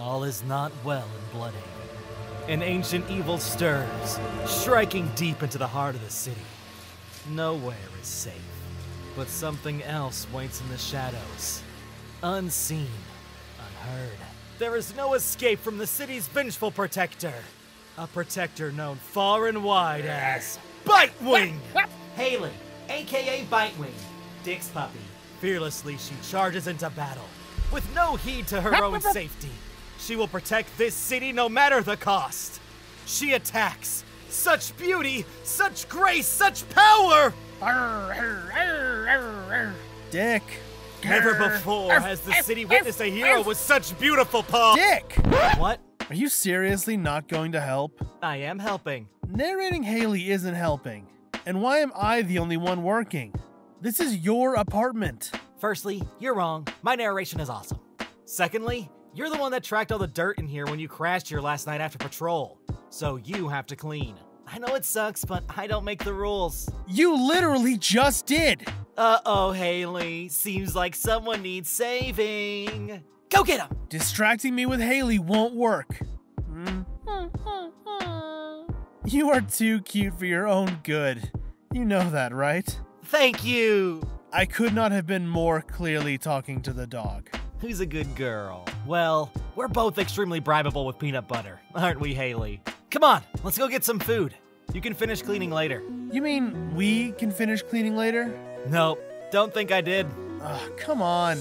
All is not well in Blüdhaven. An ancient evil stirs, striking deep into the heart of the city. Nowhere is safe, but something else waits in the shadows. Unseen, unheard. There is no escape from the city's vengeful protector. A protector known far and wide as Bitewing! Haley, aka Bitewing, Dick's puppy. Fearlessly, she charges into battle, with no heed to her own safety. She will protect this city no matter the cost. She attacks. Such beauty, such grace, such power! Dick. Never before has the city witnessed a hero with such beautiful paw. Dick! What? Are you seriously not going to help? I am helping. Narrating Haley isn't helping. And why am I the only one working? This is your apartment. Firstly, you're wrong. My narration is awesome. Secondly, you're the one that tracked all the dirt in here when you crashed here last night after patrol. So you have to clean. I know it sucks, but I don't make the rules. You literally just did. Uh-oh, Haley. Seems like someone needs saving. Go get him! Distracting me with Haley won't work. Hmm? You are too cute for your own good. You know that, right? Thank you! I could not have been more clearly talking to the dog. Who's a good girl? Well, we're both extremely bribable with peanut butter, aren't we, Haley? Come on, let's go get some food. You can finish cleaning later. You mean we can finish cleaning later? Nope, don't think I did. Ugh, come on.